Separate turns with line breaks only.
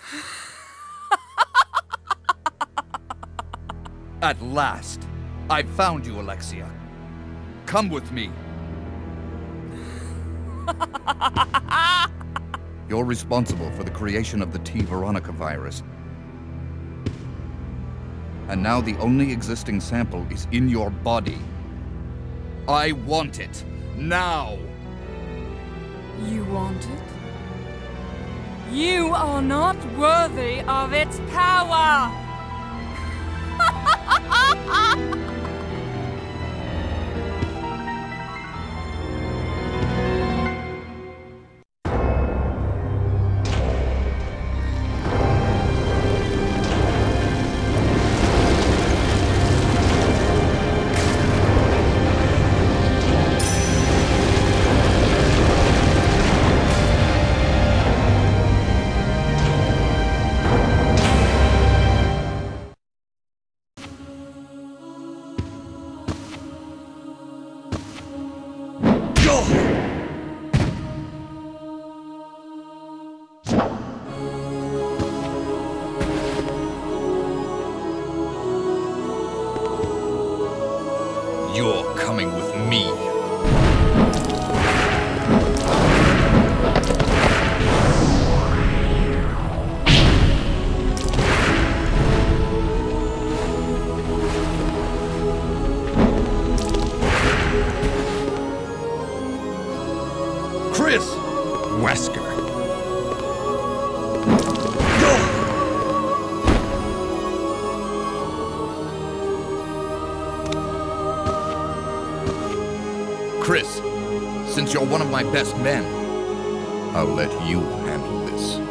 At last, I've found you, Alexia. Come with me. You're responsible for the creation of the T-Veronica virus. And now the only existing sample is in your body. I want it. Now!
You want it? You are not worthy of its power!
You're coming with me. Chris!
Wesker.
Chris, since you're one of my best men, I'll let you handle this.